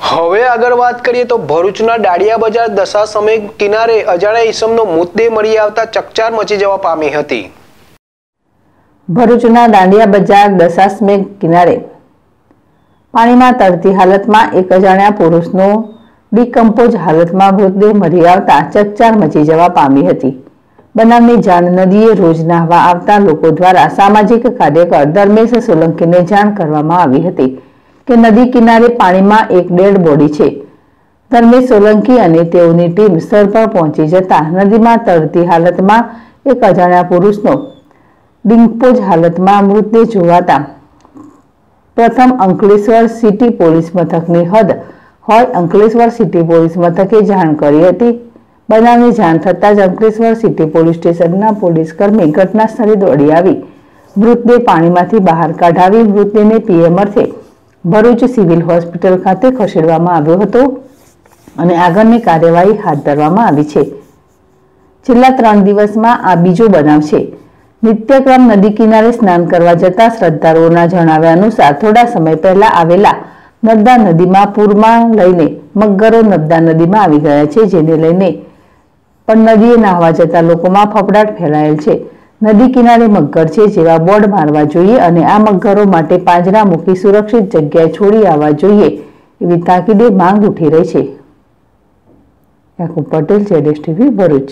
હવે આગળ વાત કરીએ તો ભરૂચના ડાળિયા બજાર દશા સમય કિનારે અજાણ્યા ઈસમનો મૃતદેહ મળી આવતા ચકચાર મચી જવા પામી હતી. ભરૂચના દાંડિયા બજાર દશાશ્મેઘ કિનારે પાણીમાં તરતી હાલતમાં એક અજાણ્યા પુરુષનો ડિકમ્પોઝ હાલતમાં મૃતદેહ મળી આવતા ચકચાર મચી જવા પામી હતી. બનાવની જાણ નદીએ રોજ નાહવા આવતા લોકો દ્વારા સામાજિક કાર્યકર ધર્મેશ સોલંકીને જાણ કરવામાં આવી હતી. કે નદી કિનારે પાણીમાં એક ડેડ બોડી છે. ધર્મેશ સોલંકી અને તેઓની ટીમ સ્થળ પર પહોંચી જતા નદીમાં તરતી હાલતમાં એક અજાણ્યા પુરુષનો ડિંગપોજ હાલતમાં મૃતદેહ જોવાતા પ્રથમ અંકલેશ્વર સિટી પોલીસ મથકની હદ હોય અંકલેશ્વર સિટી પોલીસ મથકે જાણ કરી હતી. બનાવની જાણ થતાં જ અંકલેશ્વર સિટી પોલીસ સ્ટેશનના પોલીસકર્મી ઘટના સ્થળે દોડી આવી. મૃતદેહ પાણીમાંથી બહાર કાઢાવી મૃતદેહને પીએમ અર્થે ભરૂચ સિવિલ હોસ્પિટલ ખાતે ખસેડવામાં આવ્યો હતો અને આગળની કાર્યવાહી હાથ ધરવામાં આવી છે. છેલ્લા ત્રણ દિવસમાં આ બીજો બનાવ છે. નિત્યક્રમ નદી કિનારે સ્નાન કરવા જતા શ્રદ્ધાળુઓના જણાવ્યા અનુસાર થોડા સમય પહેલા આવેલા નર્મદા નદીમાં પૂરમાં લઈને મગરો નર્મદા નદીમાં આવી ગયા છે, જેને લઈને પણ નદીએ નાહવા જતા લોકોમાં ફફડાટ ફેલાયેલ છે. નદી કિનારે મગર છે જેવા બોર્ડ મારવા જોઈએ અને આ મગરો માટે પાંજરા મૂકી સુરક્ષિત જગ્યાએ છોડી આવવા જોઈએ એવી તાકીદે માંગ ઉઠી રહી છે. યાકુબ પટેલ જેડેશ ટીવી, ભરૂચ.